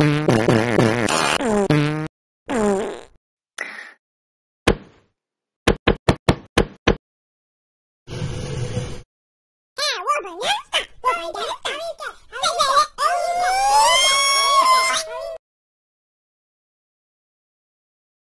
Mm-hmm. abonés a Pairados